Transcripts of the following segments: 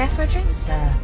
Care for a drink, sir?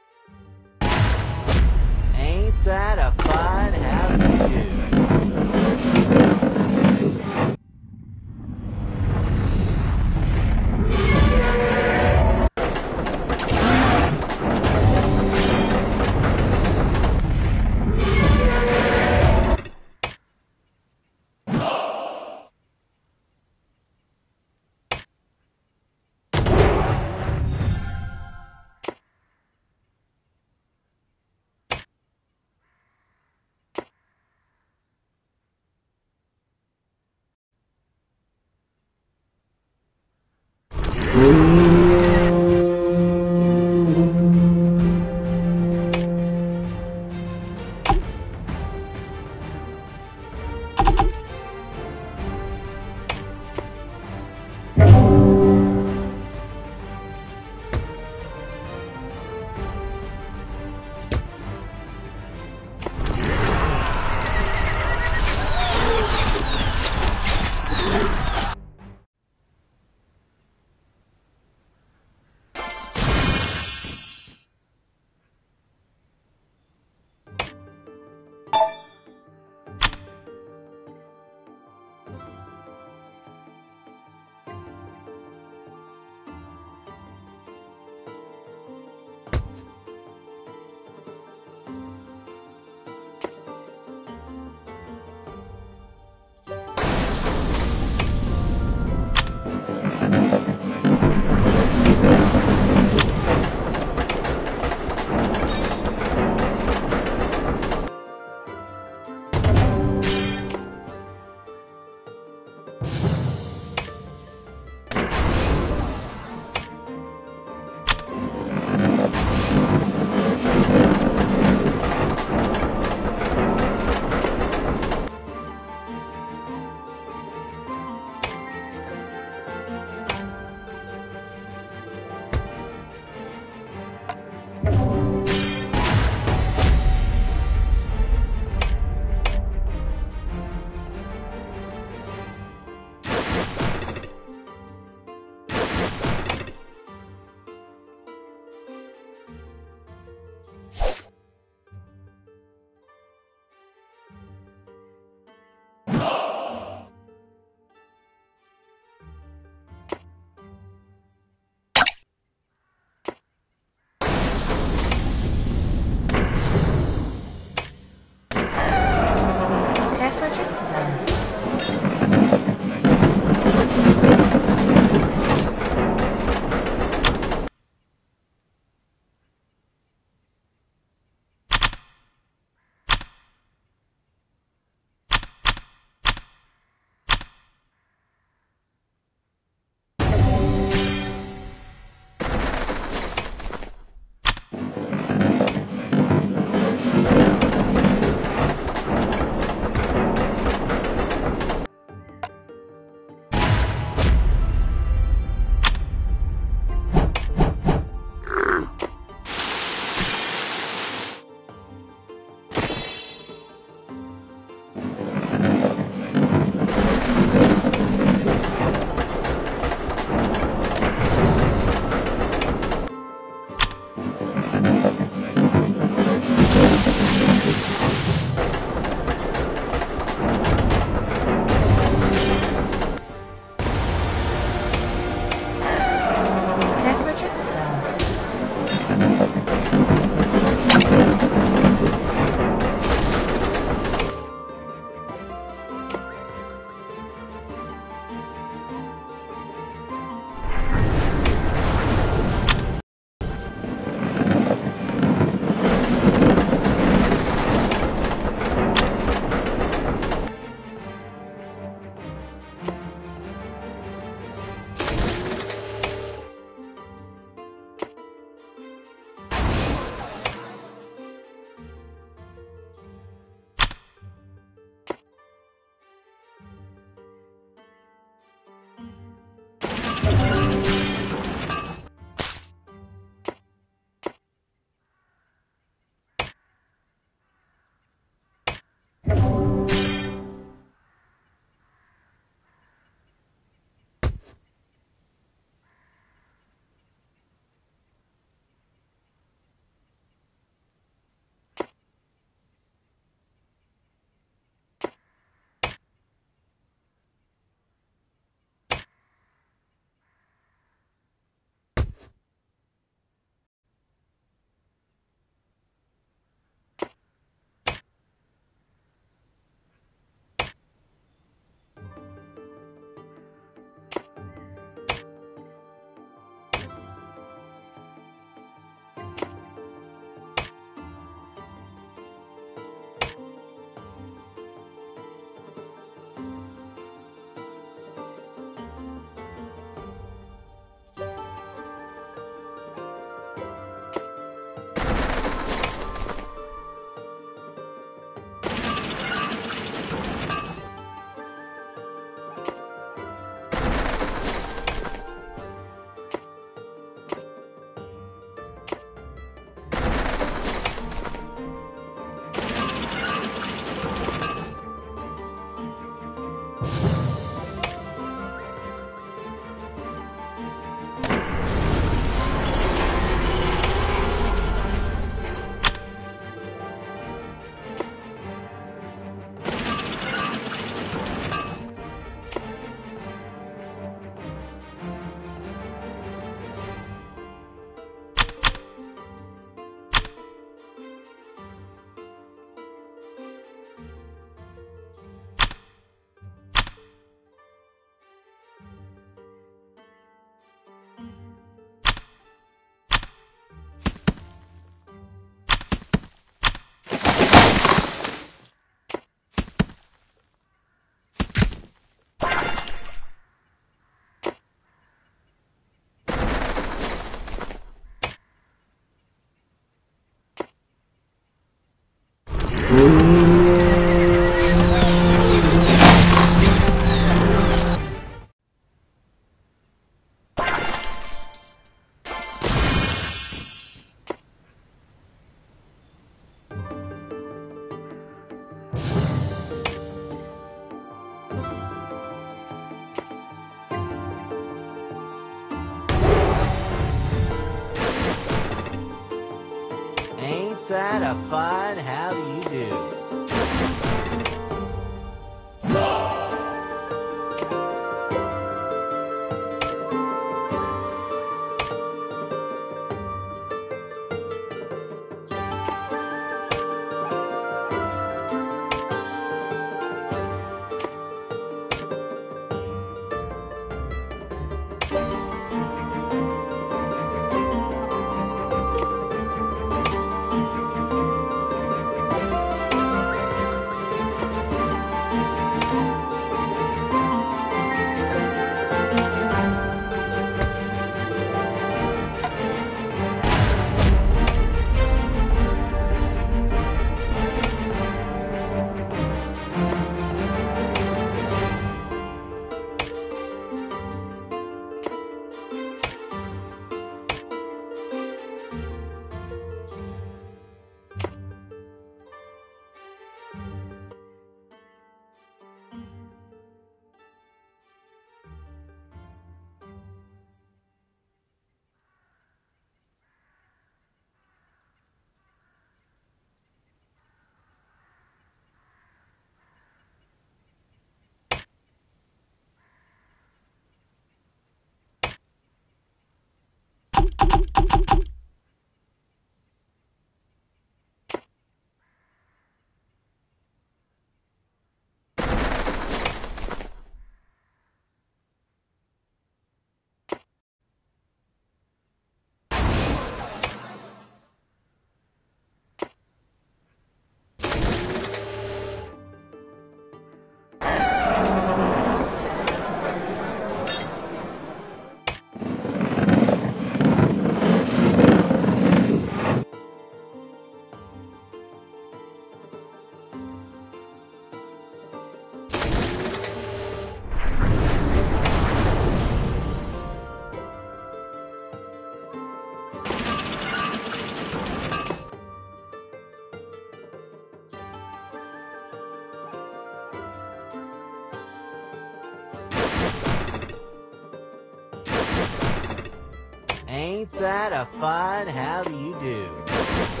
Ain't that a fun how do you do?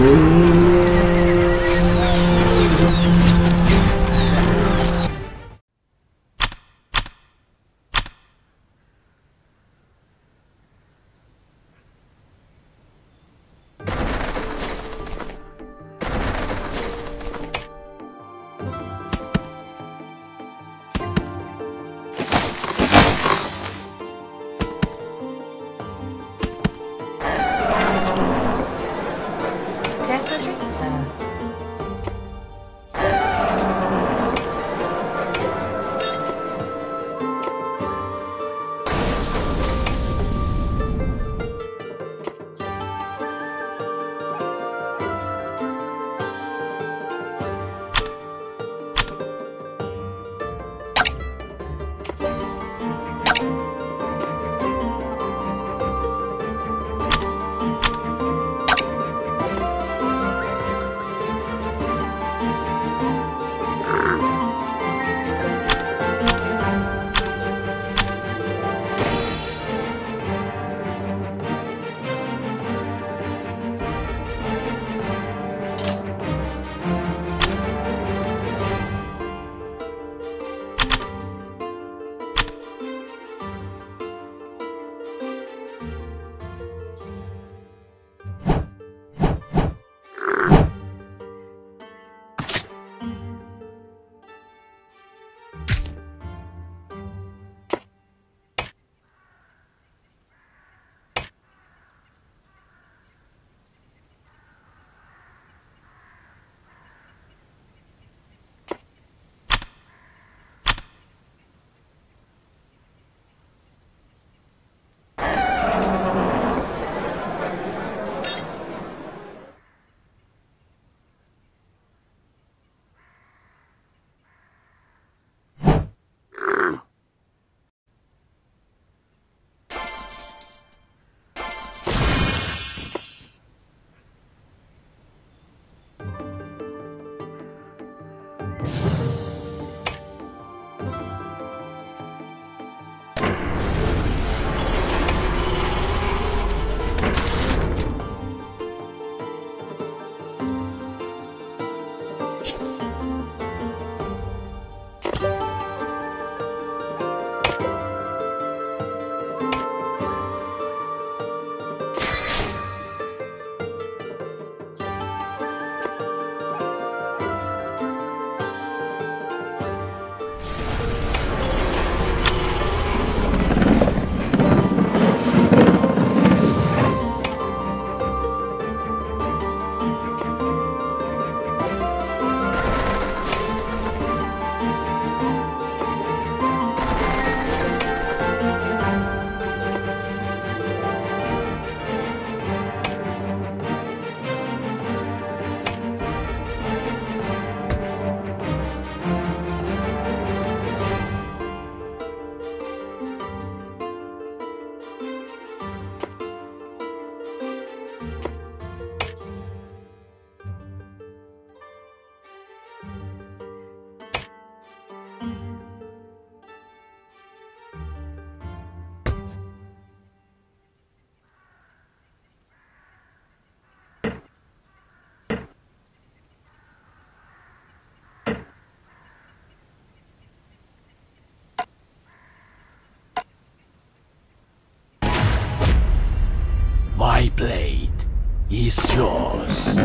Care My blade is yours.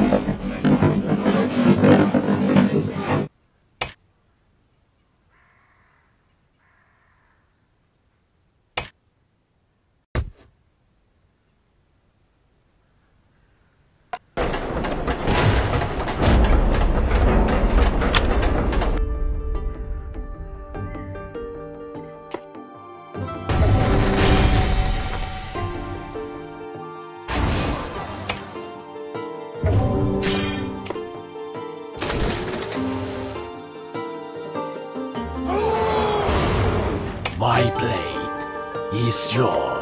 Is yours.